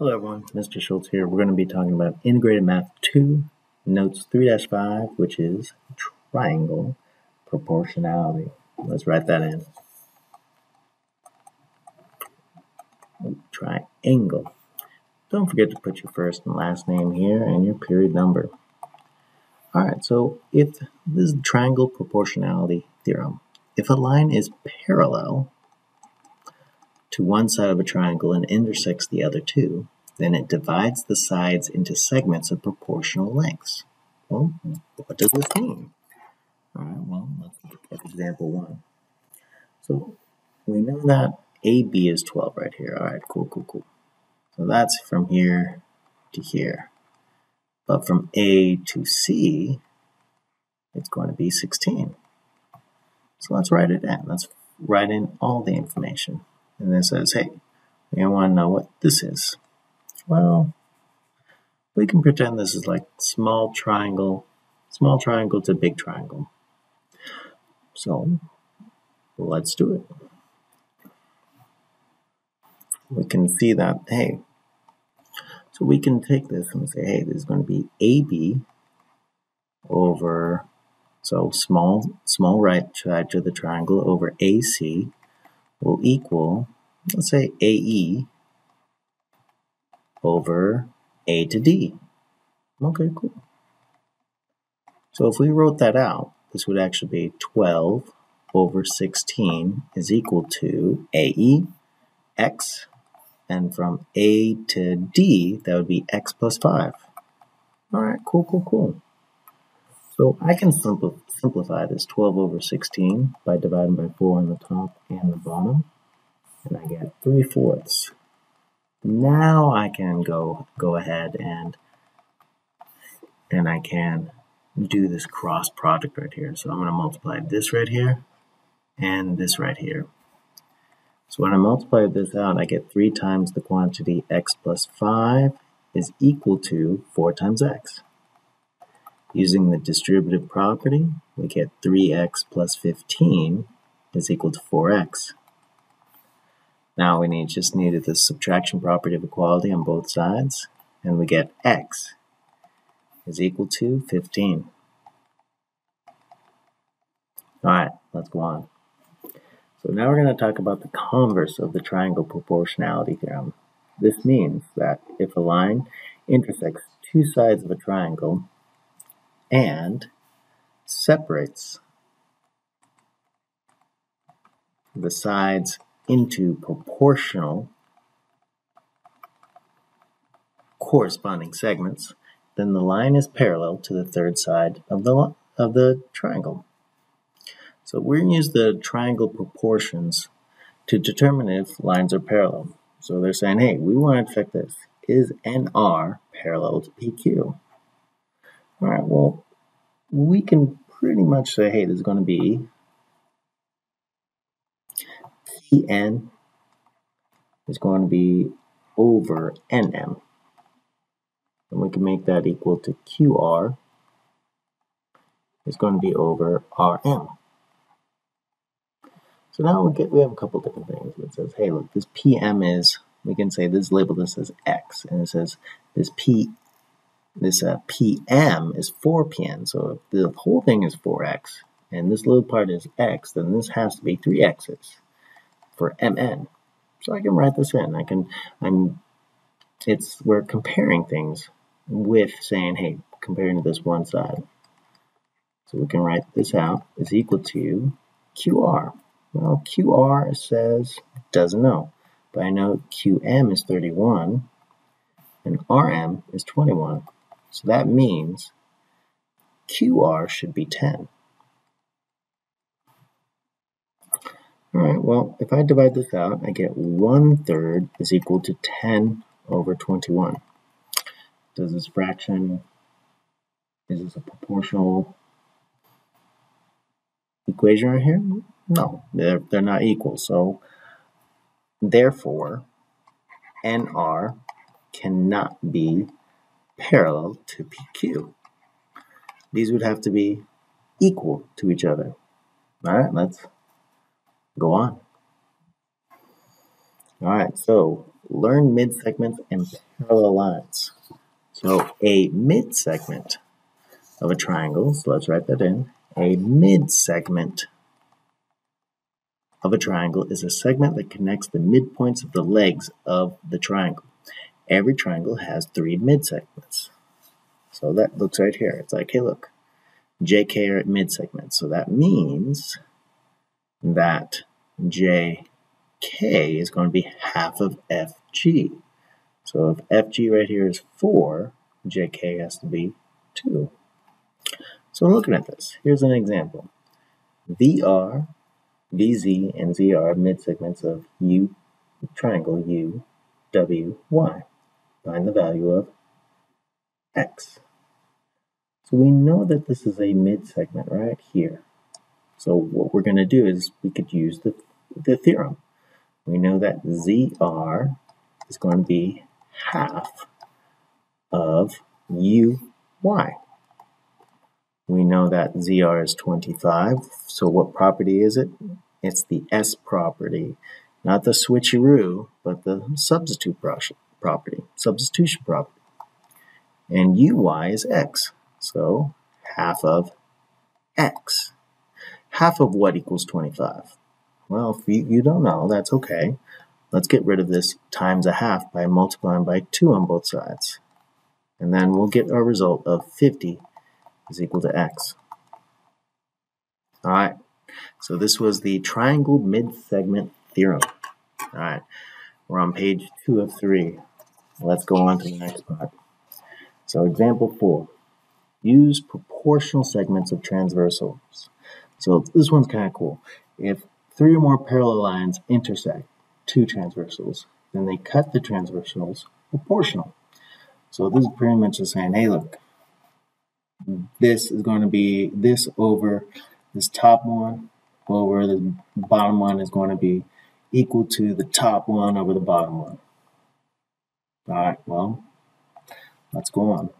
Hello everyone, Mr. Schultz here. We're going to be talking about Integrated Math 2, Notes 3-5, which is triangle proportionality. Let's write that in. Triangle. Don't forget to put your first and last name here and your period number. Alright, so if this is triangle proportionality theorem, if a line is parallel to one side of a triangle and intersects the other two, then it divides the sides into segments of proportional lengths. Well, what does this mean? All right, well, let's look at example one. So we know that AB is 12 right here. All right, cool, cool, cool. So that's from here to here. But from A to C, it's going to be 16. So let's write it in. Let's write in all the information. And then says, hey, we want to know what this is. Well, we can pretend this is like small triangle, small triangle to big triangle. So let's do it. We can see that, hey, so we can take this and say, hey, this is going to be AB over, so small, small right side to the triangle over AC will equal, let's say AE over A to D. Okay, cool. So if we wrote that out, this would actually be 12 over 16 is equal to AE, X, and from A to D, that would be X plus 5. All right, cool, cool, cool. So I can simplify this 12 over 16 by dividing by 4 on the top and the bottom, and I get 3 fourths. Now I can go go ahead and and I can do this cross product right here. So I'm going to multiply this right here and this right here. So when I multiply this out, I get 3 times the quantity x plus 5 is equal to 4 times x. Using the distributive property, we get 3x plus 15 is equal to 4x. Now we need just needed the subtraction property of equality on both sides, and we get x is equal to 15. Alright, let's go on. So now we're going to talk about the converse of the triangle proportionality theorem. This means that if a line intersects two sides of a triangle and separates the sides into proportional corresponding segments, then the line is parallel to the third side of the, of the triangle. So we're going to use the triangle proportions to determine if lines are parallel. So they're saying, hey, we want to check this. Is NR parallel to PQ? All right, well, we can pretty much say, hey, this is going to be Pn is going to be over Nm. And we can make that equal to Qr is going to be over Rm. So now we get we have a couple different things. It says, hey, look, this PM is we can say this label this as X, and it says this P this uh, PM is 4PN. So if the whole thing is 4X and this little part is X, then this has to be 3X's for mn. So I can write this in. I can, I'm, it's, we're comparing things with saying, hey, comparing to this one side. So we can write this out is equal to QR. Well, QR says, doesn't know, but I know QM is 31 and RM is 21. So that means QR should be 10. All right, well, if I divide this out, I get 1 third is equal to 10 over 21. Does this fraction, is this a proportional equation right here? No, they're, they're not equal. So, therefore, NR cannot be parallel to PQ. These would have to be equal to each other. All right, let's go on. All right, so learn mid-segments and parallel lines. So a mid-segment of a triangle, so let's write that in. A mid-segment of a triangle is a segment that connects the midpoints of the legs of the triangle. Every triangle has three mid-segments. So that looks right here. It's like, hey, look, JK are at mid-segments. So that means that JK is going to be half of FG. So if FG right here is 4, JK has to be 2. So looking at this, here's an example. VR, VZ, and ZR are midsegments of U triangle U, W, Y. Find the value of X. So we know that this is a midsegment right here. So what we're going to do is we could use the, the theorem. We know that ZR is going to be half of UY. We know that ZR is 25, so what property is it? It's the S property, not the switcheroo, but the substitute property, substitution property. And UY is X, so half of X. Half of what equals 25? Well, if you, you don't know, that's okay. Let's get rid of this times a half by multiplying by 2 on both sides. And then we'll get our result of 50 is equal to x. All right, so this was the triangle mid-segment theorem. All right, we're on page 2 of 3. Let's go on to the next part. So example 4. Use proportional segments of transversals. So this one's kind of cool. If three or more parallel lines intersect two transversals, then they cut the transversals proportional. So this is pretty much just saying, hey, look, this is going to be this over this top one over the bottom one is going to be equal to the top one over the bottom one. All right, well, let's go on.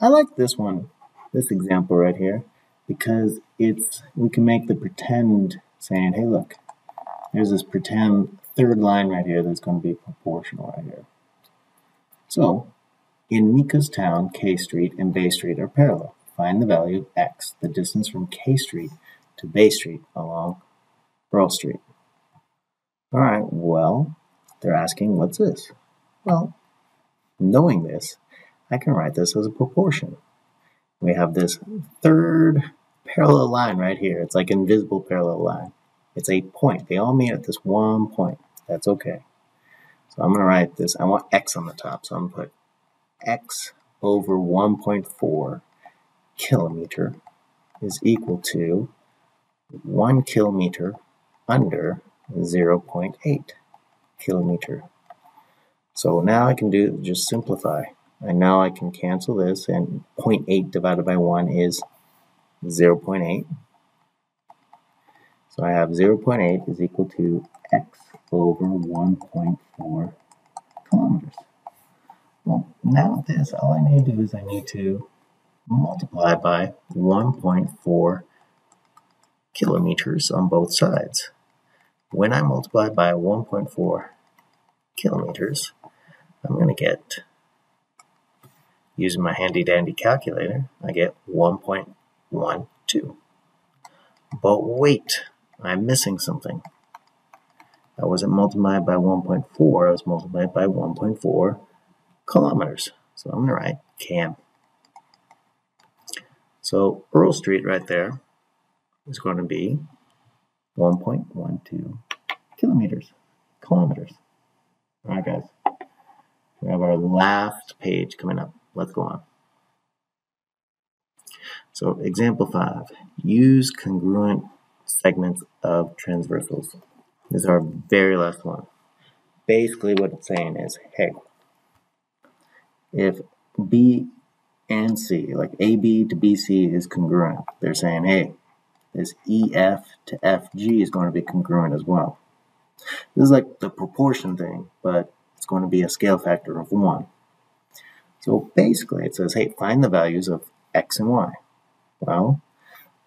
I like this one, this example right here, because it's we can make the pretend saying, hey, look, there's this pretend third line right here that's going to be proportional right here. So in Mika's town, K Street and Bay Street are parallel. Find the value of x, the distance from K Street to Bay Street along Earl Street. All right, well, they're asking, what's this? Well, knowing this, I can write this as a proportion. We have this third parallel line right here. It's like invisible parallel line. It's a point. They all meet at this one point. That's okay. So I'm going to write this. I want x on the top, so I'm going to put x over 1.4 kilometer is equal to 1 kilometer under 0.8 kilometer. So now I can do just simplify. And now I can cancel this and 0.8 divided by 1 is 0.8. So I have 0.8 is equal to x over 1.4 kilometers. Well, now with this, all I need to do is I need to multiply by 1.4 kilometers on both sides. When I multiply by 1.4 kilometers, I'm going to get, using my handy dandy calculator, I get 1.12. But wait, I'm missing something. I wasn't multiplied by 1.4, I was multiplied by 1.4 kilometers. So I'm going to write cam. So Earl Street right there is going to be 1.12 kilometers, kilometers. All right, guys. We have our last page coming up. Let's go on. So example five, use congruent segments of transversals. This is our very last one. Basically what it's saying is, hey, if B and C, like AB to BC is congruent, they're saying, hey, this EF to FG is going to be congruent as well. This is like the proportion thing, but it's going to be a scale factor of 1. So basically it says, hey, find the values of x and y. Well,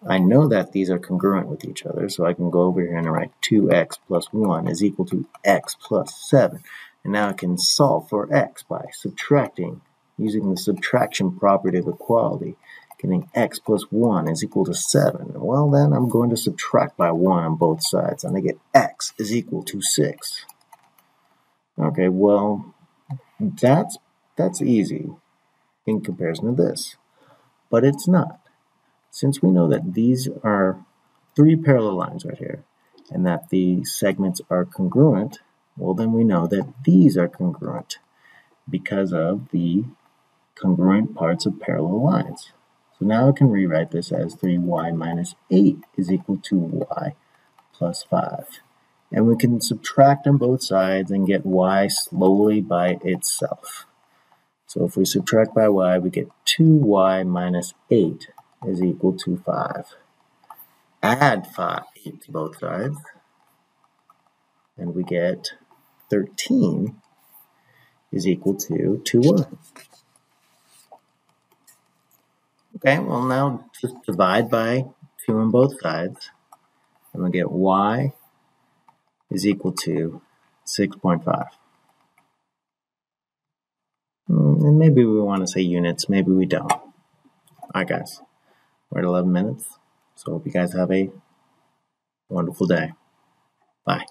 I know that these are congruent with each other, so I can go over here and write 2x plus 1 is equal to x plus 7. And now I can solve for x by subtracting, using the subtraction property of equality. Getting x plus 1 is equal to 7. Well, then I'm going to subtract by 1 on both sides, and I get x is equal to 6. Okay, well, that's, that's easy in comparison to this, but it's not. Since we know that these are three parallel lines right here, and that the segments are congruent, well then we know that these are congruent because of the congruent parts of parallel lines. So now I can rewrite this as 3y minus 8 is equal to y plus 5. And we can subtract on both sides and get y slowly by itself. So if we subtract by y, we get 2y minus 8 is equal to 5. Add 5 to both sides, and we get 13 is equal to 2y. Okay, well now just divide by 2 on both sides, and we get y is equal to 6.5. Hmm, and maybe we want to say units, maybe we don't. Alright guys, we're at 11 minutes, so hope you guys have a wonderful day. Bye.